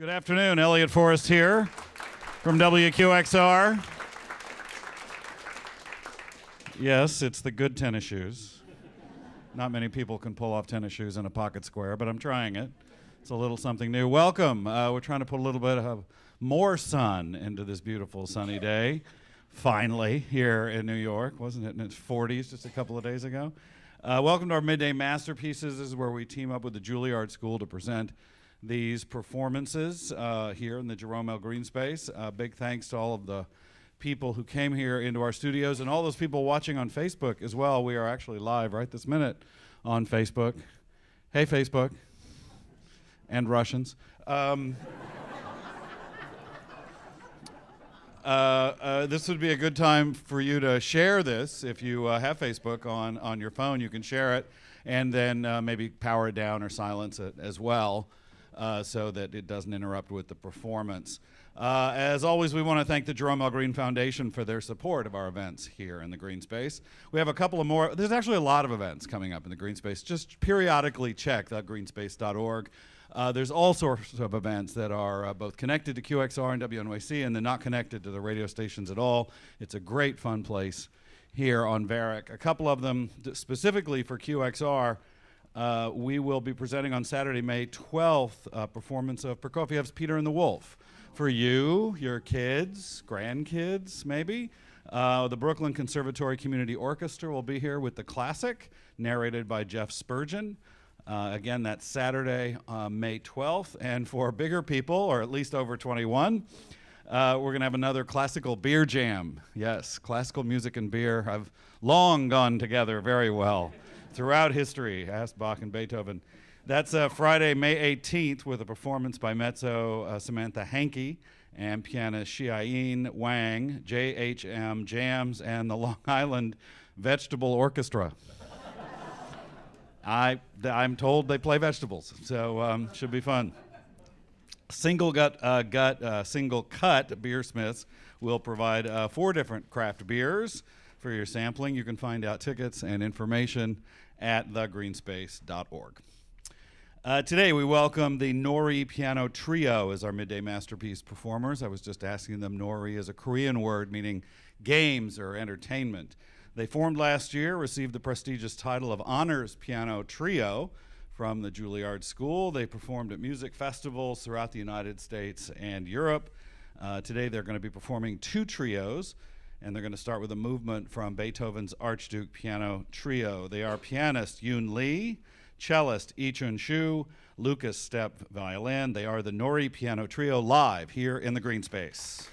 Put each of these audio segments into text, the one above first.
Good afternoon, Elliot Forrest here from WQXR. Yes, it's the good tennis shoes. Not many people can pull off tennis shoes in a pocket square, but I'm trying it. It's a little something new. Welcome. Uh, we're trying to put a little bit of more sun into this beautiful sunny day. Finally, here in New York, wasn't it in its 40s just a couple of days ago? Uh, welcome to our midday masterpieces. This is where we team up with the Juilliard School to present these performances uh, here in the Jerome L. Green Space. Uh, big thanks to all of the people who came here into our studios and all those people watching on Facebook as well. We are actually live right this minute on Facebook. Hey, Facebook. And Russians. Um, Uh, uh, this would be a good time for you to share this. If you uh, have Facebook on, on your phone, you can share it and then uh, maybe power it down or silence it as well uh, so that it doesn't interrupt with the performance. Uh, as always, we want to thank the Jerome L. Green Foundation for their support of our events here in the Green Space. We have a couple of more, there's actually a lot of events coming up in the Green Space. Just periodically check thegreenspace.org. Uh, there's all sorts of events that are uh, both connected to QXR and WNYC and then not connected to the radio stations at all. It's a great fun place here on Varick. A couple of them specifically for QXR. Uh, we will be presenting on Saturday, May 12th, a performance of Prokofiev's Peter and the Wolf. For you, your kids, grandkids, maybe. Uh, the Brooklyn Conservatory Community Orchestra will be here with the classic, narrated by Jeff Spurgeon. Uh, again, that's Saturday, uh, May 12th. And for bigger people, or at least over 21, uh, we're going to have another classical beer jam. Yes, classical music and beer have long gone together very well throughout history. Ask Bach and Beethoven. That's uh, Friday, May 18th, with a performance by mezzo uh, Samantha Hankey and pianist Xiaoyin Wang, JHM Jams, and the Long Island Vegetable Orchestra. I, I'm told they play vegetables, so um, should be fun. Single gut, uh, gut, uh, single cut beersmiths will provide uh, four different craft beers for your sampling. You can find out tickets and information at thegreenspace.org. Uh, today, we welcome the Noree Piano Trio as our midday masterpiece performers. I was just asking them, Noree is a Korean word meaning games or entertainment. They formed last year, received the prestigious title of Honors Piano Trio from the Juilliard School. They performed at music festivals throughout the United States and Europe. Uh, today, they're going to be performing two trios, and they're going to start with a movement from Beethoven's Archduke Piano Trio. They are pianist Yoon Lee, cellist Lee Chun Shu, Lucas Step violin. They are the Noree Piano Trio live here in the Green Space.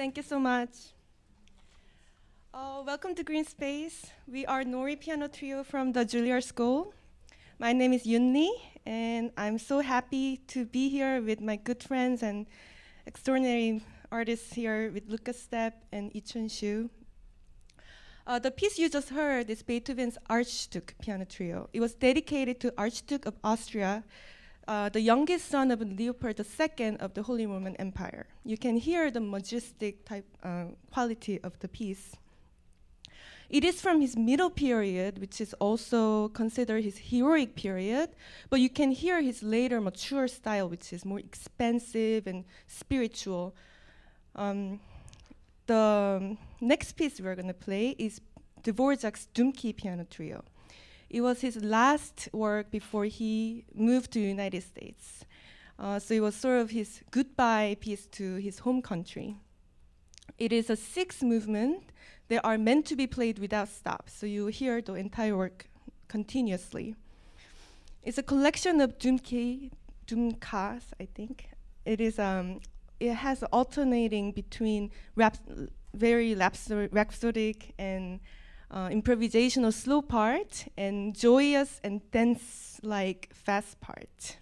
Thank you so much. Uh, Welcome to Green Space. We are Noree Piano Trio from the Juilliard School. My name is Yunni, and I'm so happy to be here with my good friends and extraordinary artists here with Lucas Stepp and Ichun Shu. Uh, the piece you just heard is Beethoven's Archduke Piano Trio. It was dedicated to Archduke of Austria, uh, the youngest son of Leopold II of the Holy Roman Empire. You can hear the majestic type uh, quality of the piece. It is from his middle period, which is also considered his heroic period, but you can hear his later mature style, which is more expansive and spiritual. Um, the next piece we're going to play is Dvorak's Dumky Piano Trio. It was his last work before he moved to United States. Uh, so it was sort of his goodbye piece to his home country. It is a six movement. They are meant to be played without stop, so you hear the entire work continuously. It's a collection of dumky, dumkas, I think. It is um, it has alternating between rap very rhapsodic and uh, improvisational slow part and joyous and dance like fast part.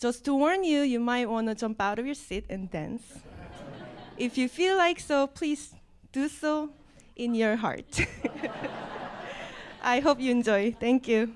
Just to warn you, you might want to jump out of your seat and dance. if you feel like so, please do so in your heart. I hope you enjoy. Thank you.